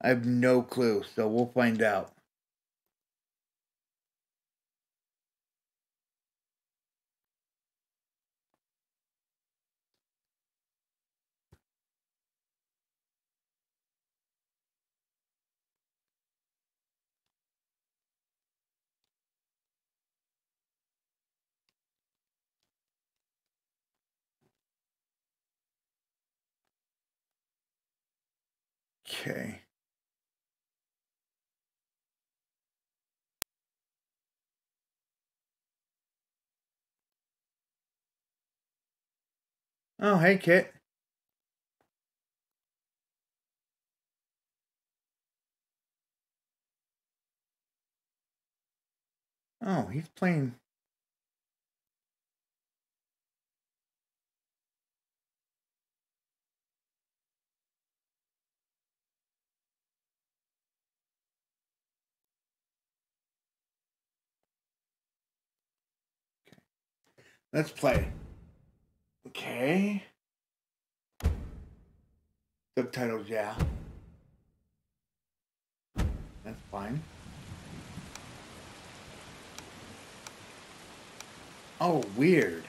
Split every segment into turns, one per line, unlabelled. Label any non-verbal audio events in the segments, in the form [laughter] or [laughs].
I have no clue, so we'll find out. Okay. Oh, hey, Kit. Oh, he's playing. Okay. Let's play. Okay. Subtitles, yeah. That's fine. Oh, weird.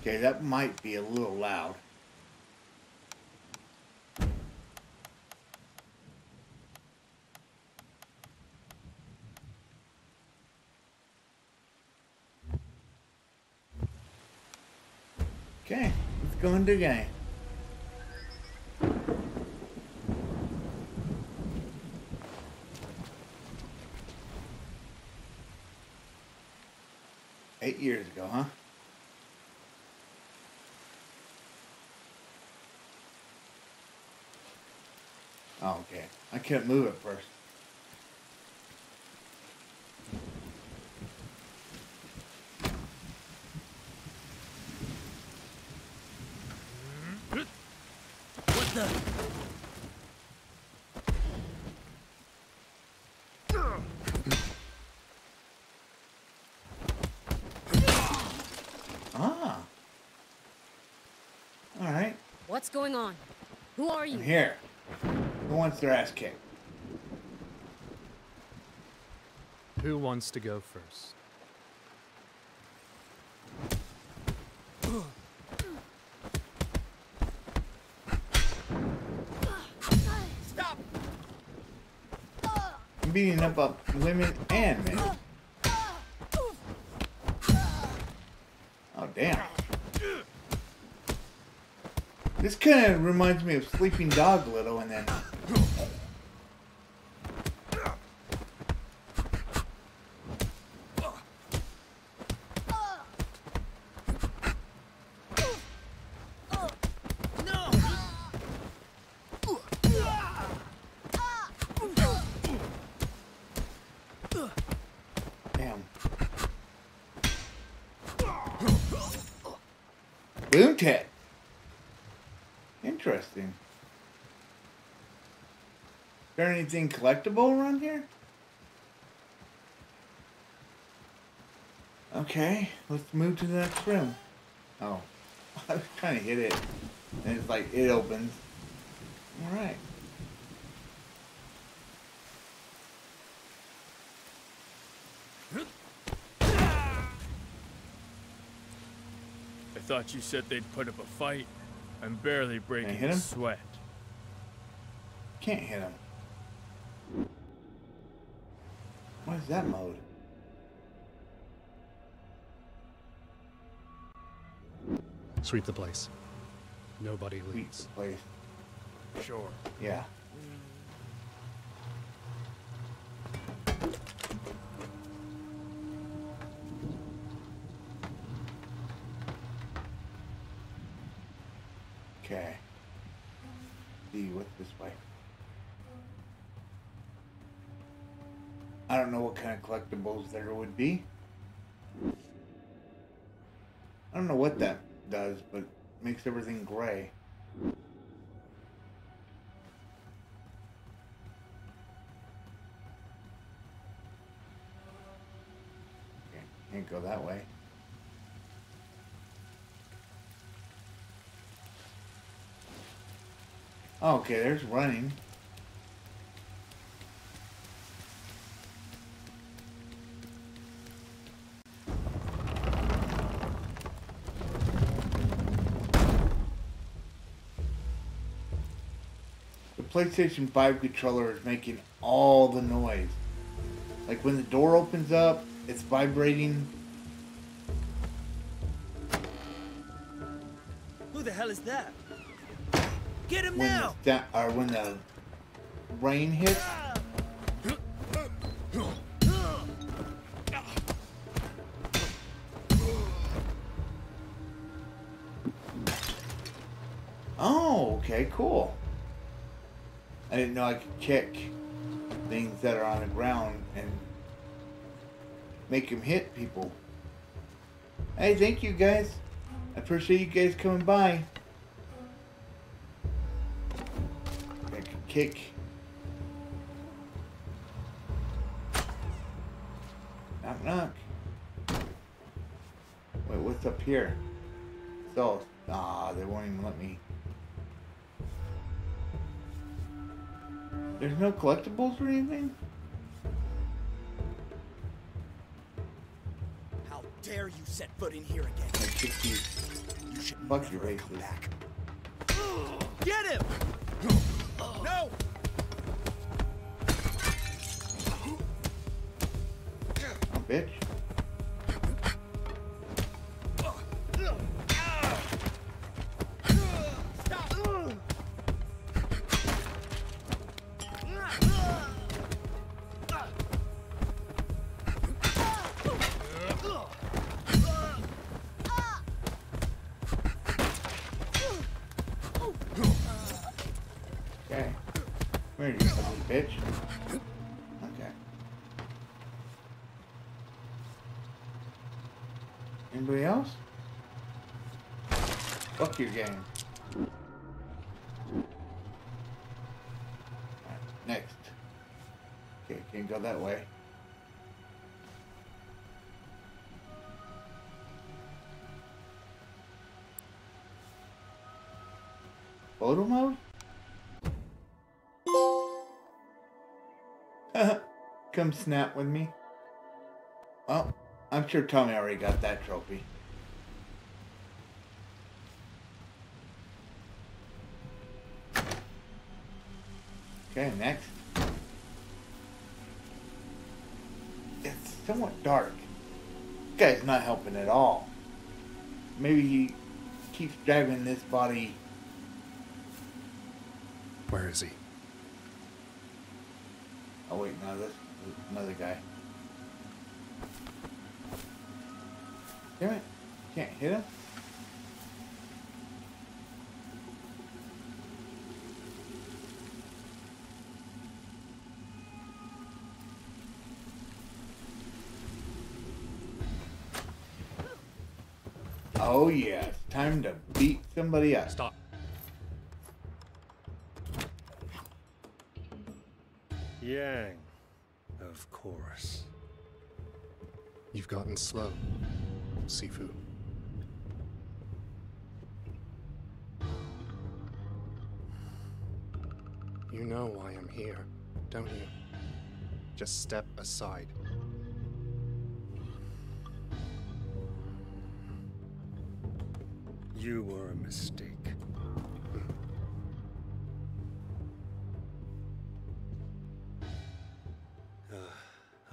Okay, that might be a little loud. Okay, the game. Eight years ago, huh? Oh, okay. I couldn't move at first.
What the?
Ah. All right.
What's going on? Who are you?
I'm here. Who wants their ass kicked?
Who wants to go first?
Stop!
I'm beating up uh, women and men. Oh, damn. This kind of reminds me of Sleeping Dog little, and then. Boom tech. Interesting. Is there anything collectible around here? Okay, let's move to the next room. Oh, [laughs] I was trying to hit it, and it's like it opens. All right.
I thought you said they'd put up a fight. I'm barely breaking
hit
a
him?
sweat.
Can't hit him. What is that mode?
Sweep the place. Nobody
Beat
leaves.
the place.
Sure.
Yeah. Collectibles there would be. I don't know what that does, but makes everything gray. Okay, Can't go that way. Okay, there's running. PlayStation 5 controller is making all the noise. Like when the door opens up, it's vibrating.
Who the hell is that? Get him
When
now!
the, or when the rain hits. Oh, okay, cool. I didn't know I could kick things that are on the ground and make them hit people. Hey, thank you guys. I appreciate you guys coming by. I can kick. Knock, knock. Wait, what's up here? So, ah, they won't even let me. There's no collectibles or anything?
How dare you set foot in here again?
I you.
You should
Fuck your
come back. Get him! No!
Oh, bitch. Bitch? Okay. Anybody else? Fuck your game. Next. Okay, can't go that way. Photo mode? Come snap with me. Well, I'm sure Tommy already got that trophy. Okay, next. It's somewhat dark. This guy's not helping at all. Maybe he keeps driving this body.
Where is he?
Oh wait, no, another guy. Damn it! Can't hit him. Oh yeah, time to beat somebody up.
Stop. You've gotten slow, Sifu. You know why I'm here, don't you? Just step aside.
You were a mistake. Uh,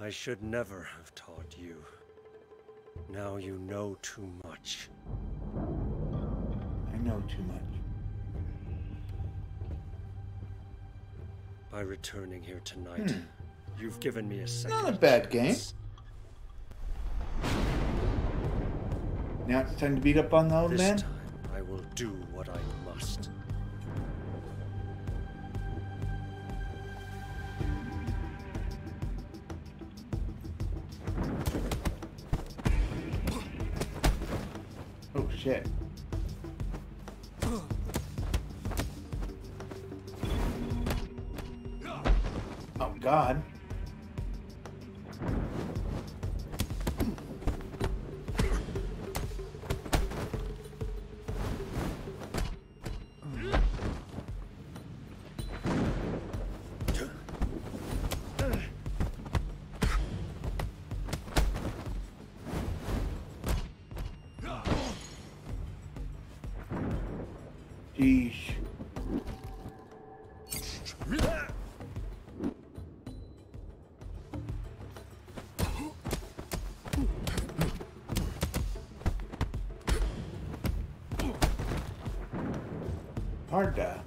[sighs] I should never have taught you. Now you know too much.
I know too much.
By returning here tonight, you've given me a second.
Hmm. Not a bad game. Now it's time to beat up on the old
This
man.
time, I will do what I must.
Shit. Oh god. Sheesh. Hard to.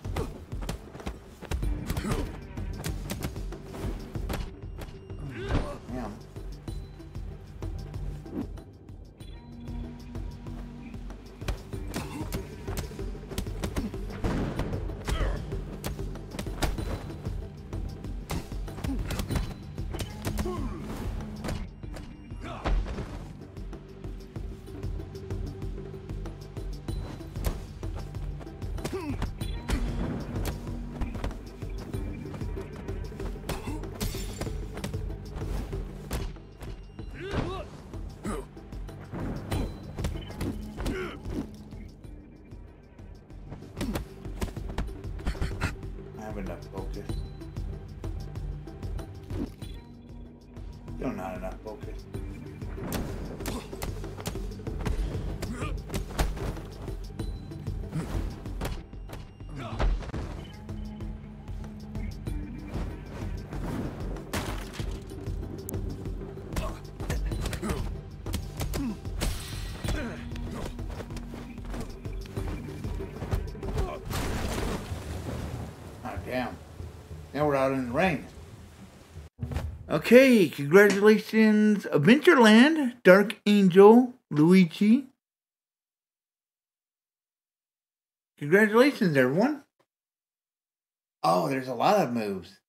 Out in the rain. Okay, congratulations, Adventureland, Dark Angel, Luigi. Congratulations, everyone. Oh, there's a lot of moves.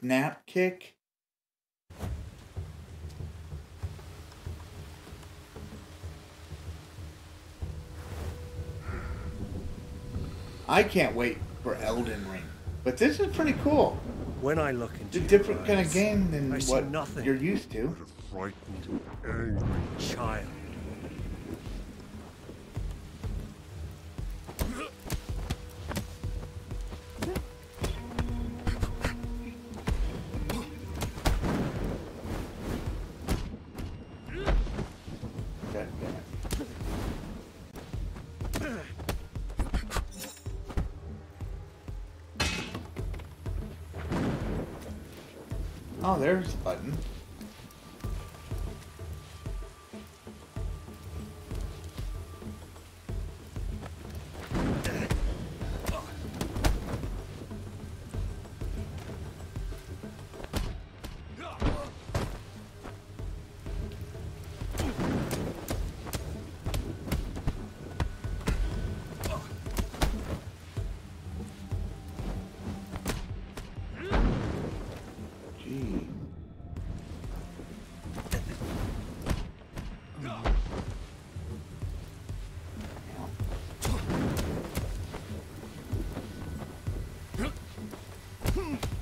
Snap kick. I can't wait for Elden Ring. But this is pretty cool.
When I look into
It's
a
different kind of game than
I
what
nothing.
you're used to.
a frightened, angry child.
Oh, there's the button. Come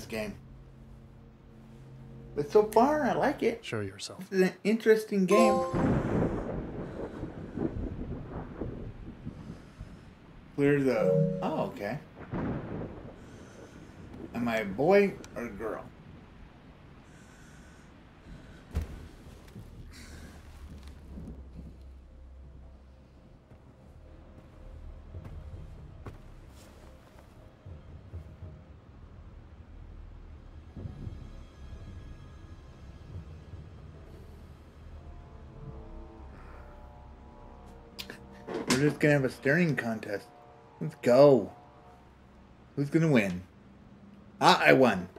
this game. But so far, I like it.
Show yourself.
It's an interesting game. Clear the. Oh, okay. Am I a boy or a girl? We're just gonna have a staring contest. Let's go. Who's gonna win? Ah, I won.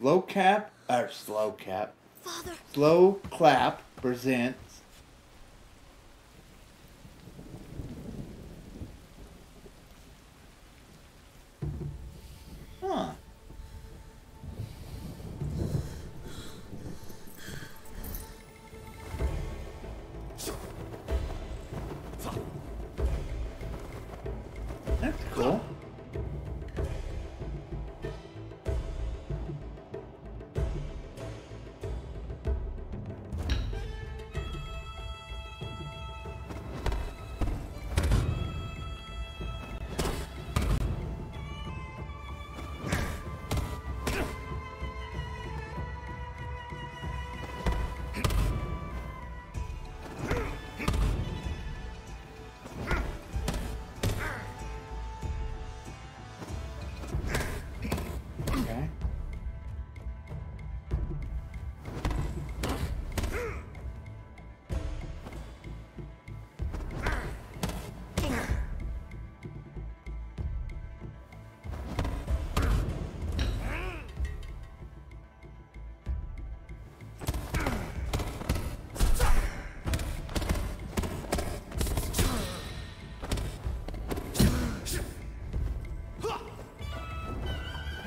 Slow cap or slow cap.
Father.
Slow clap presents.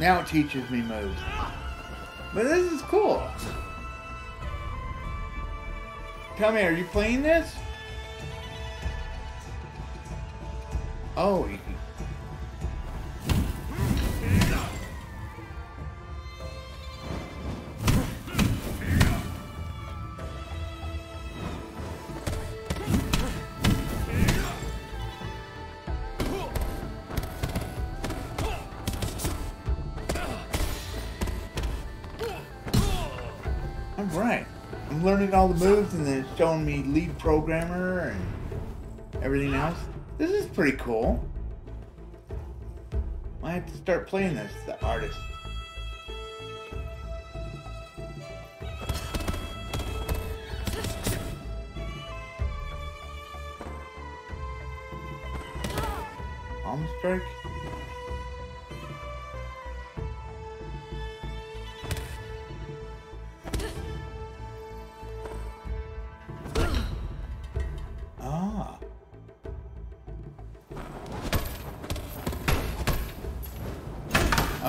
Now it teaches me moves. But this is cool. Tell me, are you playing this? Oh, you All the moves and then it's showing me lead programmer and everything else. This is pretty cool. I have to start playing this, the artist. Palm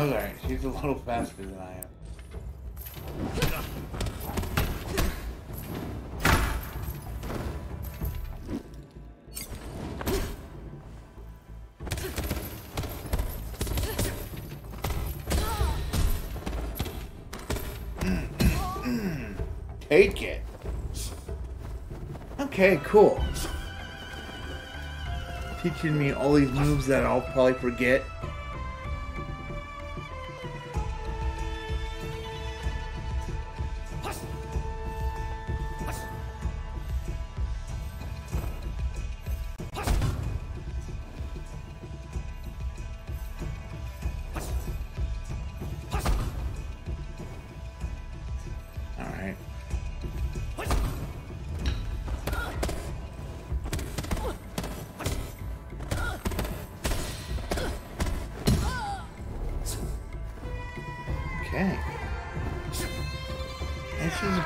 Okay, she's a little faster than I am. Take it. Okay, cool. Teaching me all these moves that I'll probably forget.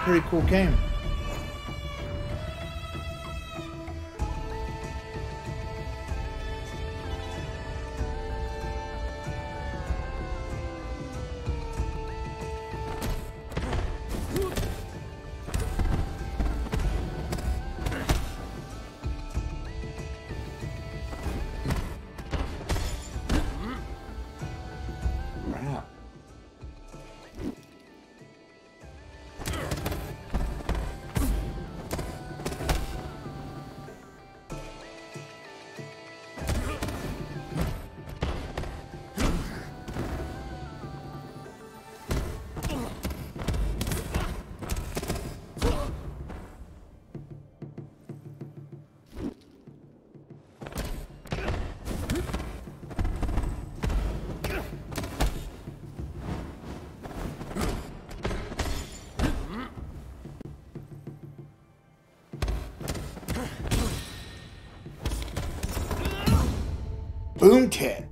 Pretty cool game. Boom tip.